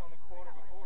on the quarter before.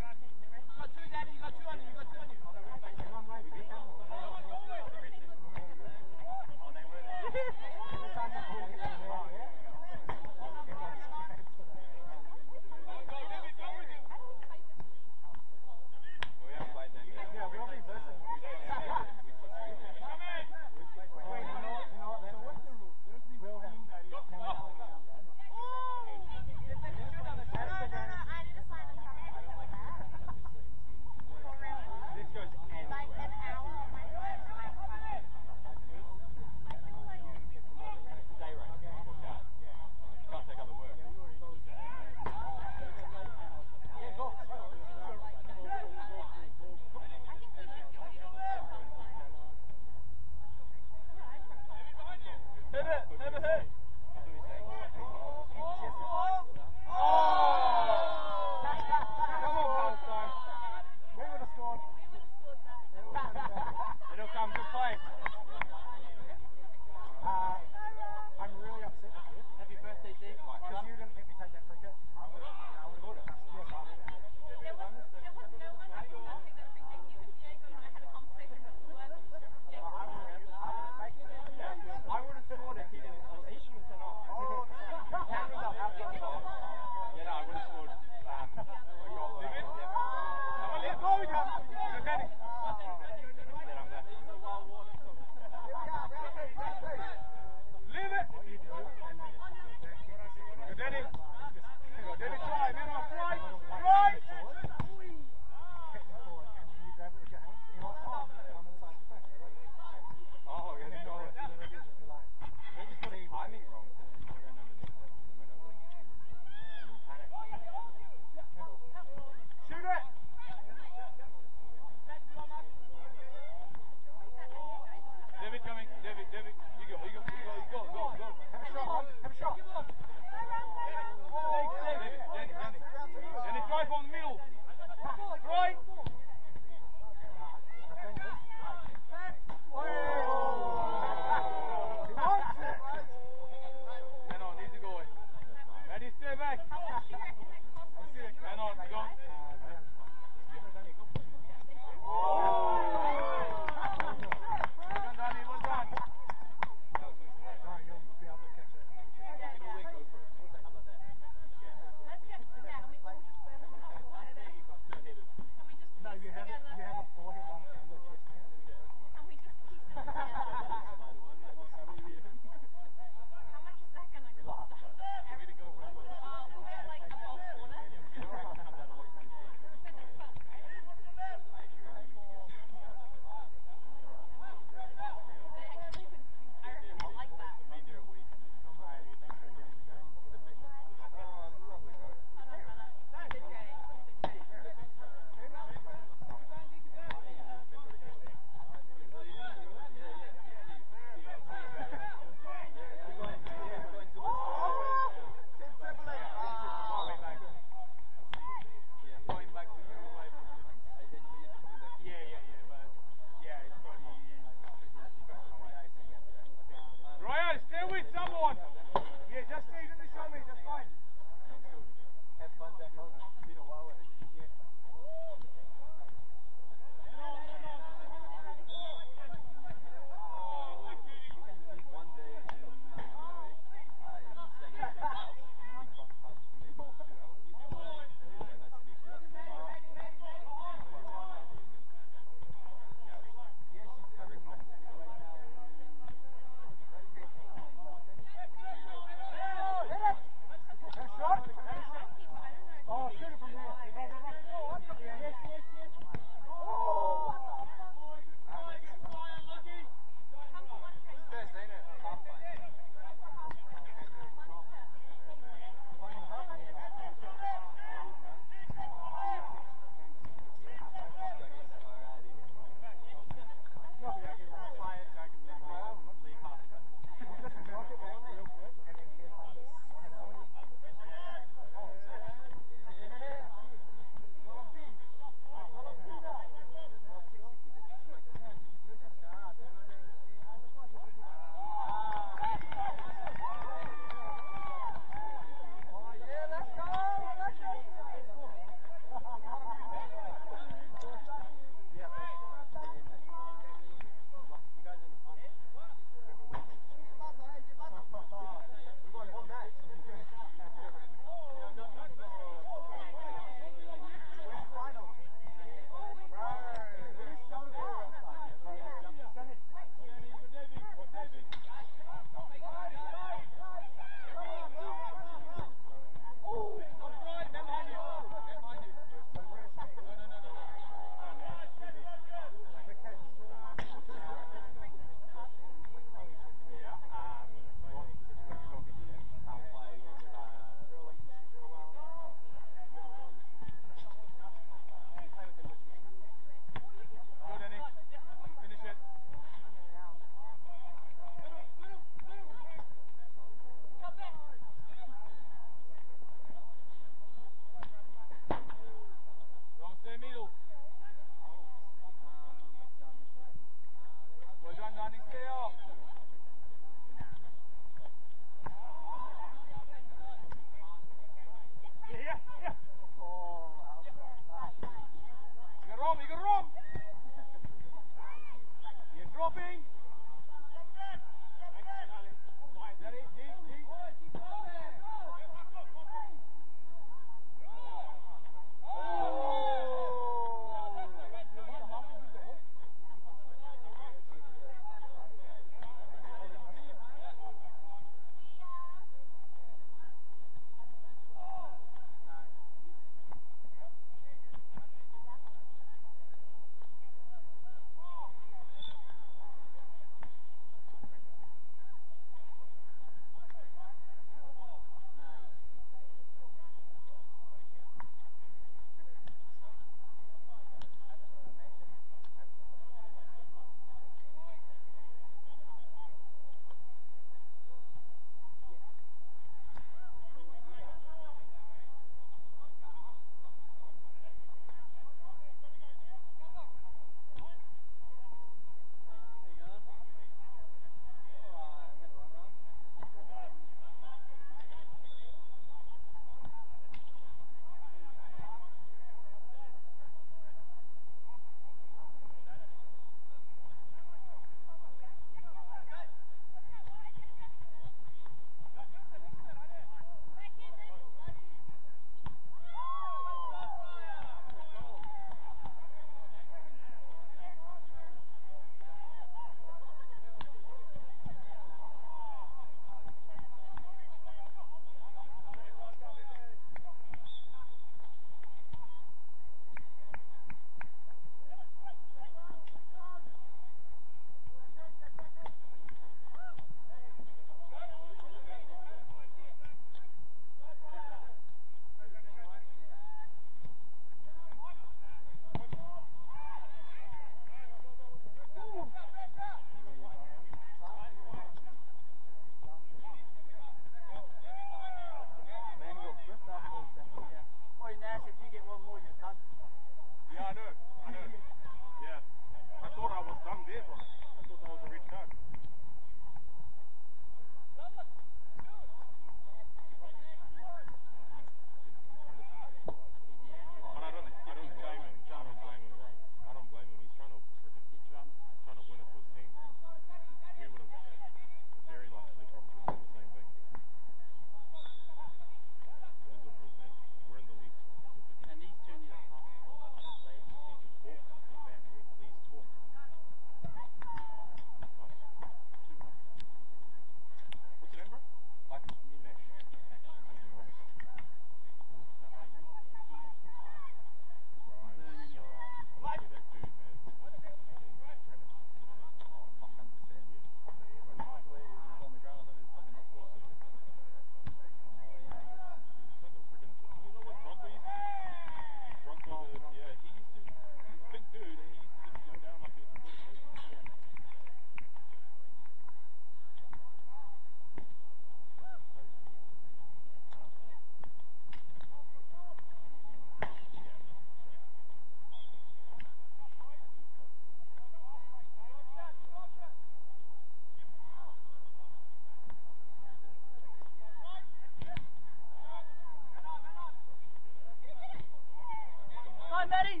Matty.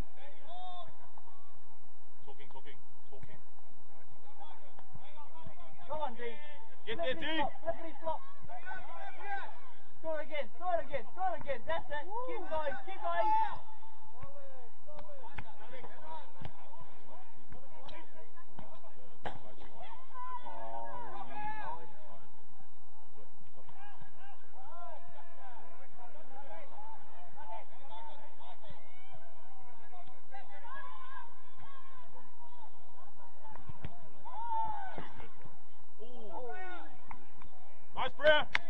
Talking, talking, talking. Go on, D. Get there, D. Flippity flop. Do it again, do it again, do it again. That's it. Keep going, keep going. Nice,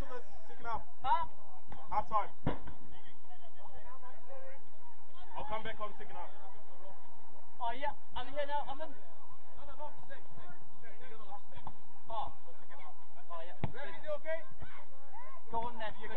no, no. Till the second half. Huh? Half time. I'll come back on second half. Oh, yeah. I'm here now. I'm in. Oh. Oh, yeah. Go on, Nat. Good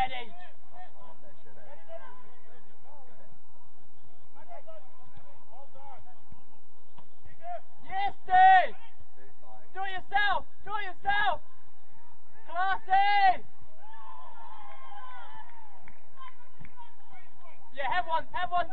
ready. Yes, Steve! Do it yourself! Do it yourself! Classy! Yeah, have one, have one!